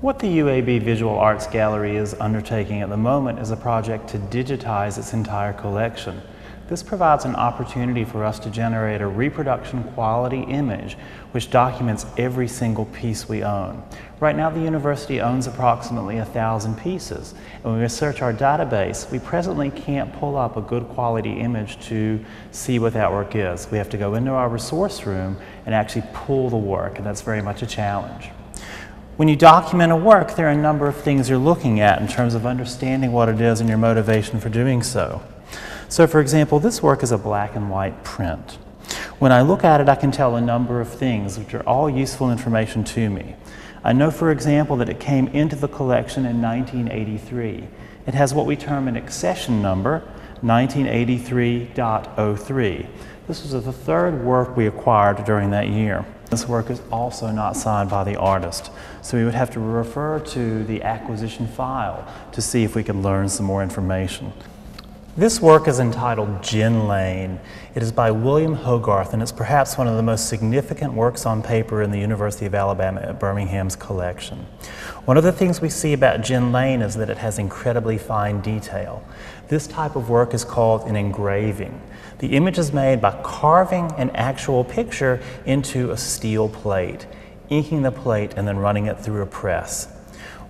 What the UAB Visual Arts Gallery is undertaking at the moment is a project to digitize its entire collection. This provides an opportunity for us to generate a reproduction quality image which documents every single piece we own. Right now the university owns approximately a thousand pieces and when we search our database we presently can't pull up a good quality image to see what that work is. We have to go into our resource room and actually pull the work and that's very much a challenge. When you document a work, there are a number of things you're looking at in terms of understanding what it is and your motivation for doing so. So for example, this work is a black and white print. When I look at it, I can tell a number of things, which are all useful information to me. I know, for example, that it came into the collection in 1983. It has what we term an accession number, 1983.03. This was the third work we acquired during that year. This work is also not signed by the artist, so we would have to refer to the acquisition file to see if we could learn some more information. This work is entitled Gin Lane. It is by William Hogarth and it's perhaps one of the most significant works on paper in the University of Alabama at Birmingham's collection. One of the things we see about Gin Lane is that it has incredibly fine detail. This type of work is called an engraving. The image is made by carving an actual picture into a steel plate, inking the plate and then running it through a press.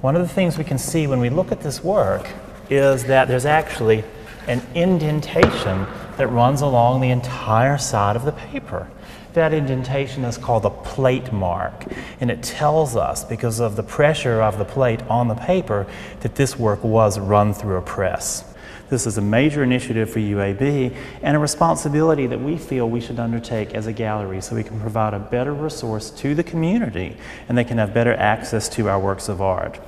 One of the things we can see when we look at this work is that there's actually an indentation that runs along the entire side of the paper. That indentation is called a plate mark, and it tells us, because of the pressure of the plate on the paper, that this work was run through a press. This is a major initiative for UAB and a responsibility that we feel we should undertake as a gallery so we can provide a better resource to the community and they can have better access to our works of art.